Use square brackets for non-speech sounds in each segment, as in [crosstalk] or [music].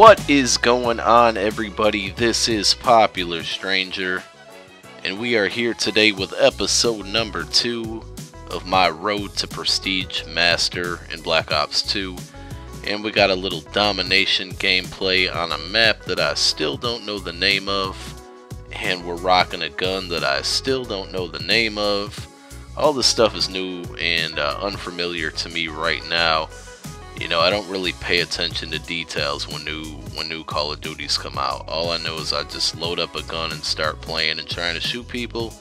What is going on, everybody? This is Popular Stranger, and we are here today with episode number two of my Road to Prestige Master in Black Ops 2. And we got a little domination gameplay on a map that I still don't know the name of, and we're rocking a gun that I still don't know the name of. All this stuff is new and uh, unfamiliar to me right now. You know, I don't really pay attention to details when new when new Call of Duties come out. All I know is I just load up a gun and start playing and trying to shoot people.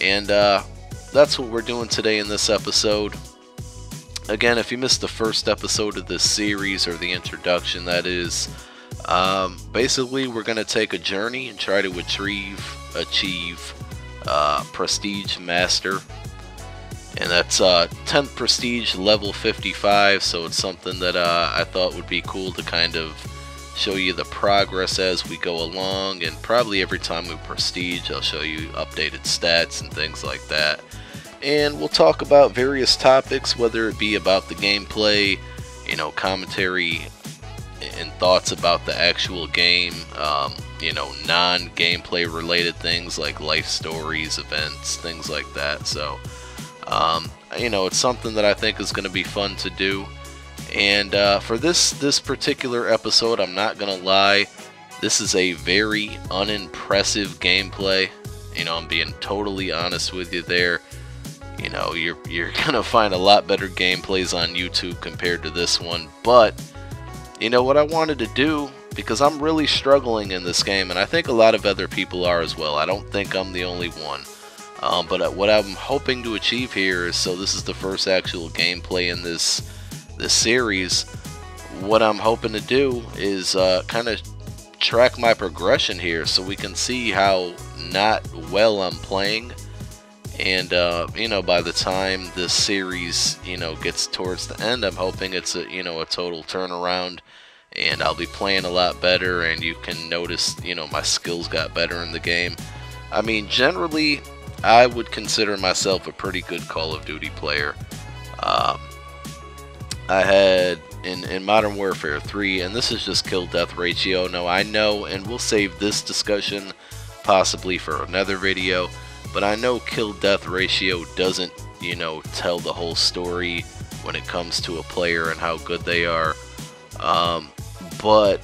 And uh, that's what we're doing today in this episode. Again, if you missed the first episode of this series or the introduction, that is, um, basically we're going to take a journey and try to retrieve, achieve uh, Prestige Master and that's uh, 10th prestige level 55 so it's something that uh, I thought would be cool to kind of show you the progress as we go along. And probably every time we prestige I'll show you updated stats and things like that. And we'll talk about various topics whether it be about the gameplay you know commentary and thoughts about the actual game um, you know non-gameplay related things like life stories events things like that. So um, you know, it's something that I think is going to be fun to do. And uh, for this this particular episode, I'm not gonna lie, this is a very unimpressive gameplay. You know, I'm being totally honest with you there. You know, you're you're [laughs] gonna find a lot better gameplays on YouTube compared to this one. But you know what I wanted to do because I'm really struggling in this game, and I think a lot of other people are as well. I don't think I'm the only one. Um, but uh, what I'm hoping to achieve here is, so this is the first actual gameplay in this this series. What I'm hoping to do is uh, kind of track my progression here, so we can see how not well I'm playing. And uh, you know, by the time this series you know gets towards the end, I'm hoping it's a you know a total turnaround and I'll be playing a lot better and you can notice you know my skills got better in the game I mean generally I would consider myself a pretty good Call of Duty player. Um, I had in, in Modern Warfare 3, and this is just kill death ratio. No, I know, and we'll save this discussion possibly for another video, but I know kill death ratio doesn't, you know, tell the whole story when it comes to a player and how good they are. Um, but,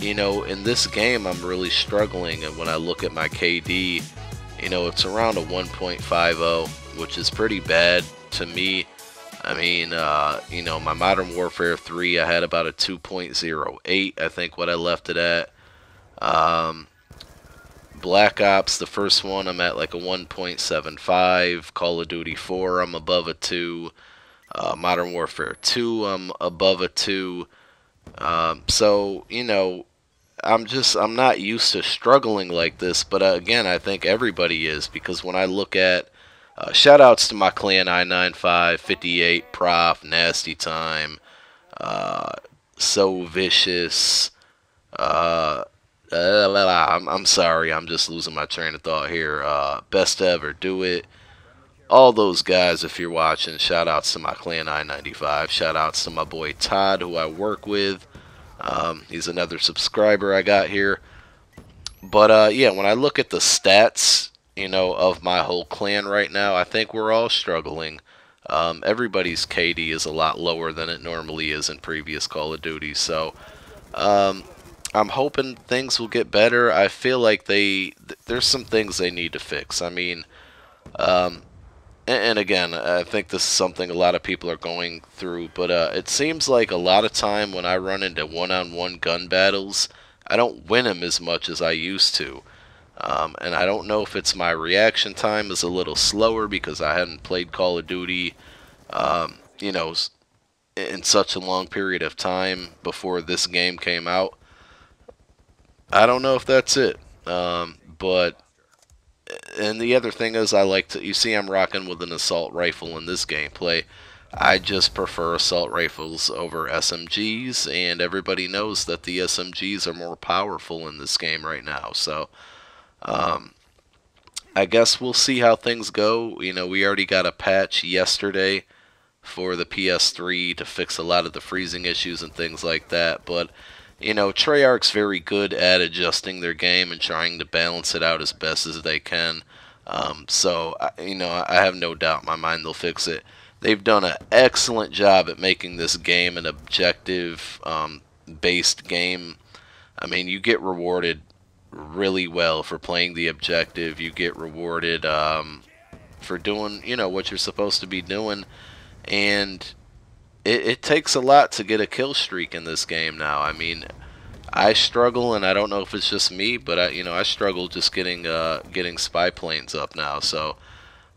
you know, in this game, I'm really struggling, and when I look at my KD, you know, it's around a 1.50, which is pretty bad to me. I mean, uh, you know, my Modern Warfare 3, I had about a 2.08, I think, what I left it at. Um, Black Ops, the first one, I'm at like a 1.75. Call of Duty 4, I'm above a 2. Uh, Modern Warfare 2, I'm above a 2. Um, so, you know, I'm just I'm not used to struggling like this, but uh, again, I think everybody is because when I look at uh, shout outs to my clan I95, 58, Prof, Nasty Time, uh, So Vicious. Uh, I'm, I'm sorry, I'm just losing my train of thought here. Uh, best ever, do it. All those guys, if you're watching, shout outs to my clan I95. Shout outs to my boy Todd, who I work with. Um, he's another subscriber I got here. But uh, yeah, when I look at the stats, you know, of my whole clan right now, I think we're all struggling. Um, everybody's KD is a lot lower than it normally is in previous Call of Duty. So um, I'm hoping things will get better. I feel like they th there's some things they need to fix. I mean, um, and again, I think this is something a lot of people are going through, but uh, it seems like a lot of time when I run into one-on-one gun battles, I don't win them as much as I used to. Um, and I don't know if it's my reaction time is a little slower because I hadn't played Call of Duty, um, you know, in such a long period of time before this game came out. I don't know if that's it, um, but and the other thing is I like to you see I'm rocking with an assault rifle in this gameplay. I just prefer assault rifles over SMGs and everybody knows that the SMGs are more powerful in this game right now. So um, I guess we'll see how things go. You know, we already got a patch yesterday for the PS3 to fix a lot of the freezing issues and things like that, but you know, Treyarch's very good at adjusting their game and trying to balance it out as best as they can. Um, so, you know, I have no doubt in my mind they'll fix it. They've done an excellent job at making this game an objective um, based game. I mean, you get rewarded really well for playing the objective. You get rewarded um, for doing, you know, what you're supposed to be doing. And it, it takes a lot to get a kill streak in this game now. I mean, I struggle, and I don't know if it's just me, but I, you know, I struggle just getting uh, getting spy planes up now. So,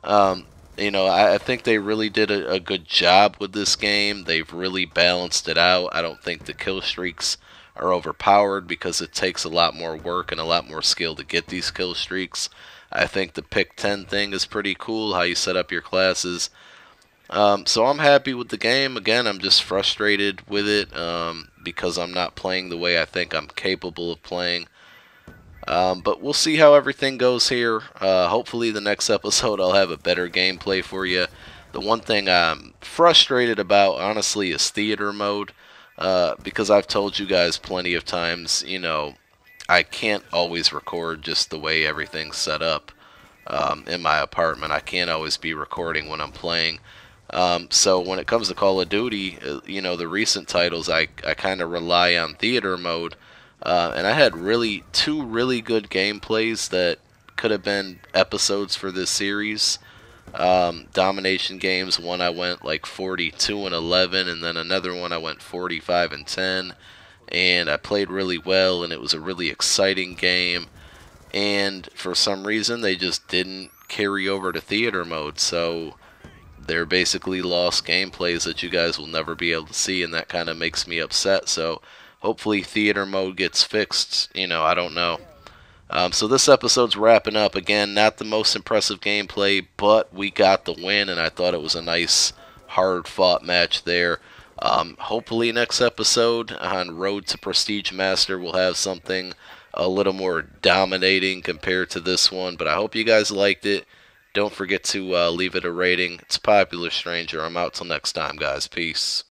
um, you know, I, I, think they really did a, a, good job with this game. They've really balanced it out. I don't think the kill streaks are overpowered because it takes a lot more work and a lot more skill to get these kill streaks. I think the pick 10 thing is pretty cool, how you set up your classes. Um, so I'm happy with the game. Again, I'm just frustrated with it um, because I'm not playing the way I think I'm capable of playing. Um, but we'll see how everything goes here. Uh, hopefully, the next [laughs] episode I'll have a better gameplay for you. The one thing I'm frustrated about, honestly, is theater mode. Uh, because I've told you guys plenty of times, you know, I can't always record just the way everything's set up um, in my apartment. I can't always be recording when I'm playing. Um, so when it comes to Call of Duty, uh, you know, the recent titles, I, I kind of rely on theater mode. Uh, and I had really two really good gameplays that could have been episodes for this series. Um, domination games, one I went like 42 and 11, and then another one I went 45 and 10. And I played really well, and it was a really exciting game. And for some reason, they just didn't carry over to theater mode. So they're basically lost gameplays that you guys will never be able to see, and that kind of makes me upset. So hopefully theater mode gets fixed. You know, I don't know. Um, so this episode's wrapping up. Again, not the most impressive gameplay, but we got the win, and I thought it was a nice, hard-fought match there. Um, hopefully next episode on Road to Prestige Master we'll have something a little more dominating compared to this one. But I hope you guys liked it. Don't forget to uh, leave it a rating. It's Popular Stranger. I'm out till next time, guys. Peace.